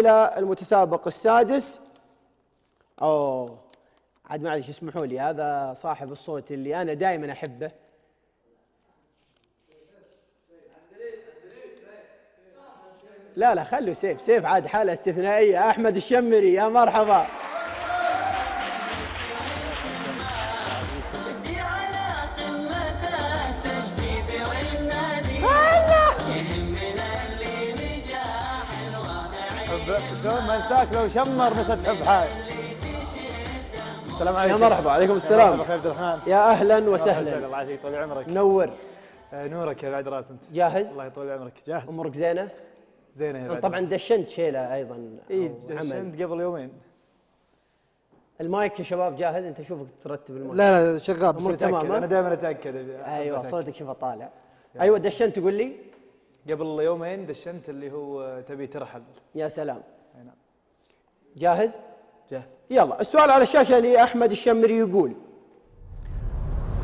إلى المتسابق السادس. أوه. عاد معلش اسمحوا لي هذا صاحب الصوت اللي أنا دائما أحبه. لا لا خلوا سيف سيف عاد حالة استثنائية. أحمد الشمري يا مرحبا. شلون ما انساك لو شمر نسى تحب حاي السلام يا عليكم. مرحبا عليكم يا السلام. أخوي عبد الرحمن. يا أهلا الله وسهلا. يعافيك طول عمرك. نور. آه، نورك يا بعد راس أنت. جاهز؟ الله يطول عمرك. جاهز. أمورك زينة؟ زينة يا بعد. طبعا دشنت شيلة أيضا إي. دشنت قبل يومين. المايك يا شباب جاهز؟ أنت اشوفك ترتب المايك. لا لا شغال بس متأكد؟ أنا دائما أتأكد. أيوه. صوتك شوفه طالع. أيوه دشنت تقول لي. قبل يومين دشنت اللي هو تبي ترحل. يا سلام. أي نعم. جاهز؟ جاهز. يلا السؤال على الشاشة لاحمد الشمري يقول.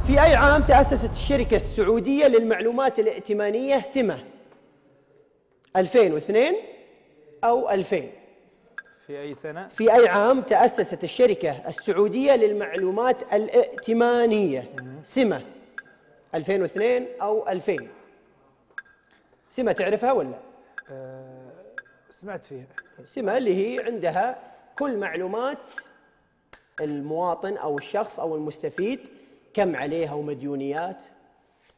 في أي عام تأسست الشركة السعودية للمعلومات الائتمانية سمة؟ 2002 أو 2000 في أي سنة؟ في أي عام تأسست الشركة السعودية للمعلومات الائتمانية سمة؟ 2002 أو 2000 سمة تعرفها ولا آه، سمعت فيها. سمة اللي هي عندها كل معلومات المواطن أو الشخص أو المستفيد كم عليها ومديونيات.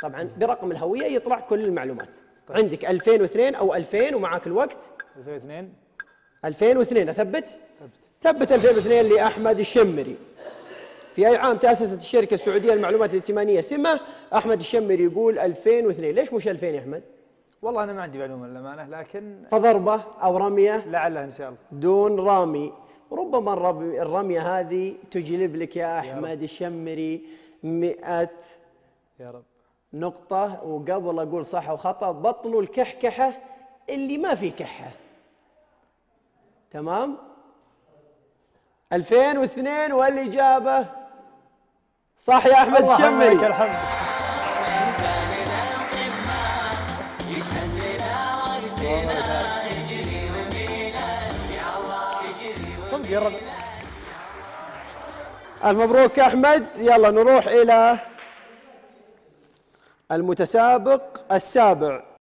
طبعا برقم الهوية يطلع كل المعلومات. طيب. عندك 2002 أو 2000 ومعك الوقت. 2002 2002 أثبت؟ ثبت ثبت 2002 لأحمد الشمري. في أي عام تأسست الشركة السعودية للمعلومات الائتمانية سمة؟ أحمد الشمري يقول 2002 ليش مش 2000 يا أحمد؟ والله أنا ما عندي معلومة للأمانة لكن فضربة أو رمية؟ لعلها إن شاء الله. دون رامي. ربما الرمية هذه تجلب لك يا أحمد الشمري مئة يا رب. نقطة وقبل أقول صح وخطأ بطلوا الكحكحة اللي ما في كحة. تمام؟ 2002 والإجابة صح يا أحمد الشمري. الحمد ألف مبروك يا أحمد. يلا نروح إلى المتسابق السابع.